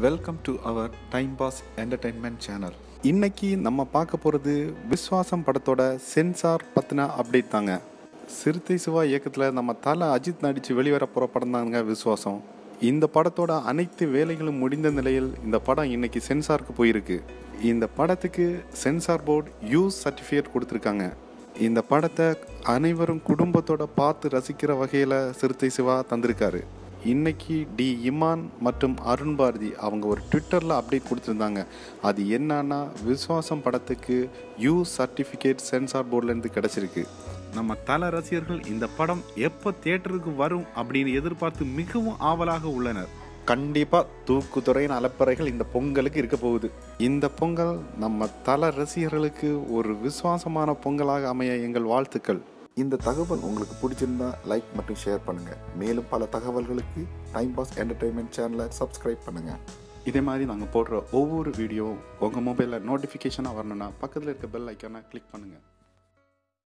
Welcome to our time pass entertainment channel இன்னைக்கு நம்ம பார்க்க போகிறது விஸ்வாசம் படத்தோட சென்சார் பற்றின அப்டேட் தாங்க. சிறுத்தை சிவா இயக்கத்தில் நம்ம தலை அஜித் நடித்து வெளிவர போகிற படம் தாங்க விஸ்வாசம். இந்த படத்தோட அனைத்து வேலைகளும் முடிந்த நிலையில் இந்த படம் இன்னைக்கு சென்சாருக்கு போயிருக்கு. இந்த படத்துக்கு சென்சார் போர்டு யூஸ் சர்டிஃபிகேட் கொடுத்துருக்காங்க. இந்த படத்தை அனைவரும் குடும்பத்தோட பார்த்து ரசிக்கிற வகையில் சிறுத்தை சிவா தந்திருக்காரு. இன்னைக்கு டி இமான் மற்றும் அருண் பாரதி அவங்க ஒரு ட்விட்டரில் அப்டேட் கொடுத்துருந்தாங்க. அது என்னன்னா விஸ்வாசம் படத்துக்கு யூ சர்டிஃபிகேட் சென்சார் போர்ட்லேருந்து கிடச்சிருக்கு. நம்ம தல ரசிகர்கள் இந்த படம் எப்போ தியேட்டருக்கு வரும் அப்படின்னு எதிர்பார்த்து மிகவும் ஆவலாக உள்ளனர். கண்டிப்பாக தூக்குத்துறையின் அலப்பறைகள் இந்த பொங்கலுக்கு இருக்க போகுது. இந்த பொங்கல் நம்ம தல ரசிகர்களுக்கு ஒரு விசுவாசமான பொங்கலாக அமைய எங்கள் வாழ்த்துக்கள். இந்த தகவல் உங்களுக்கு பிடிச்சிருந்தா லைக் மற்றும் ஷேர் பண்ணுங்க. மேலும் பல தகவல்களுக்கு டைம் பாஸ் என்டர்டைன்மெண்ட் சேனலை சப்ஸ்கிரைப் பண்ணுங்க. இதே மாதிரி நாங்கள் போடுற ஒவ்வொரு வீடியோவும் உங்கள் மொபைலில் நோட்டிஃபிகேஷனாக வரணும்னா பக்கத்தில் இருக்க பெல் ஐக்கானை கிளிக் பண்ணுங்கள்